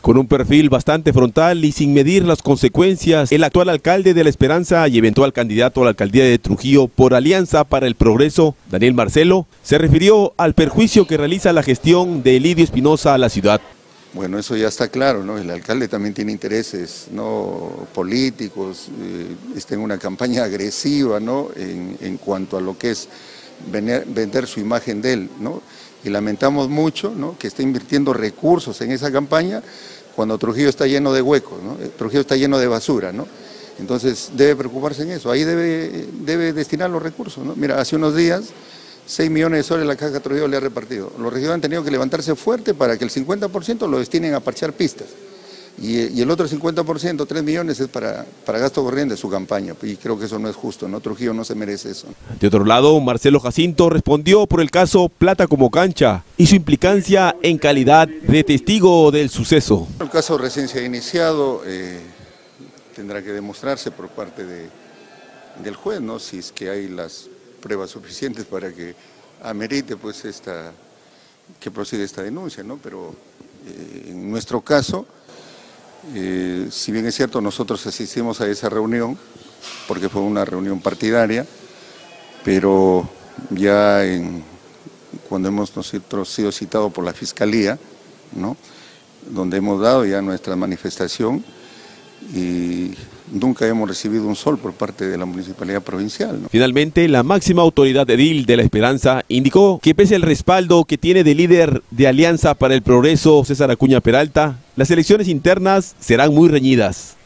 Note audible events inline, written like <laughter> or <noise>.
Con un perfil bastante frontal y sin medir las consecuencias, el actual alcalde de La Esperanza y eventual candidato a la alcaldía de Trujillo por Alianza para el Progreso, Daniel Marcelo, se refirió al perjuicio que realiza la gestión de Elidio Espinosa a la ciudad. Bueno, eso ya está claro, ¿no? El alcalde también tiene intereses ¿no? políticos, eh, está en una campaña <laughs> agresiva, ¿no? En, cuanto a lo que es vender, su imagen de él, ¿no? Y lamentamos mucho, ¿no? Que esté invirtiendo recursos en esa campaña cuando Trujillo está lleno de huecos, ¿no? Trujillo está lleno de basura, ¿no? Entonces debe preocuparse en eso, ahí debe, debe destinar los recursos. Mira, hace unos días 6 millones de soles la Caja Trujillo le ha repartido. Los regidores han tenido que levantarse fuerte para que el 50% lo destinen a parchar pistas. Y, y, el otro 50%, 3 millones, es para, para gasto corriente de su campaña. Y creo que eso no es justo, ¿no? Trujillo no se merece eso. De otro lado, Marcelo Jacinto respondió por el caso Plata como cancha y su implicancia en calidad de testigo del suceso. El caso recién se ha iniciado, eh, tendrá que demostrarse por parte de, del juez, ¿no? Si es que hay las pruebas suficientes para que amerite pues esta, que prosiga esta denuncia, ¿no? Pero eh, en nuestro caso, eh, si bien es cierto, nosotros asistimos a esa reunión, porque fue una reunión partidaria, pero ya cuando hemos nosotros sido citados por la Fiscalía, ¿no? donde hemos dado ya nuestra manifestación y nunca hemos recibido un sol por parte de la Municipalidad Provincial. Finalmente, la máxima autoridad edil de La Esperanza indicó que pese al respaldo que tiene de líder de Alianza para el Progreso César Acuña Peralta, las elecciones internas serán muy reñidas.